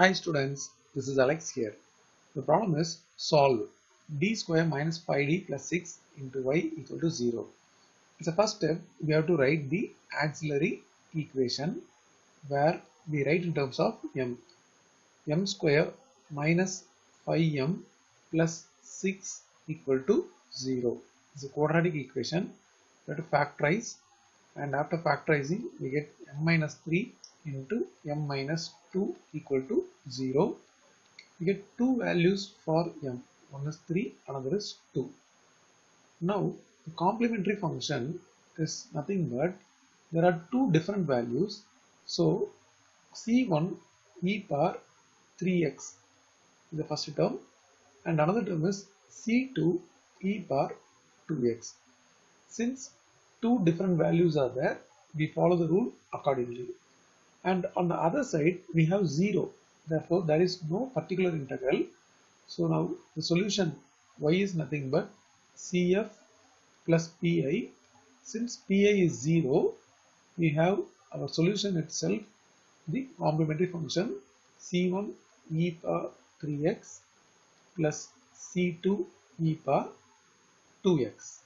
Hi students, this is Alex here. The problem is solve d square minus 5d plus 6 into y equal to 0. As a first step, we have to write the auxiliary equation where we write in terms of m. m square minus 5m plus 6 equal to 0. It's a quadratic equation. We have to factorize and after factorizing we get m minus 3 into m minus 2 equal to 0. We get two values for m. One is 3, another is 2. Now the complementary function is nothing but there are two different values. So c1 e power 3x is the first term and another term is c2 e power 2x. Since two different values are there, we follow the rule accordingly. And on the other side, we have 0. Therefore, there is no particular integral. So now the solution y is nothing but cf plus pi. Since pi is 0, we have our solution itself the complementary function c1 e power 3x plus c2 e power 2x.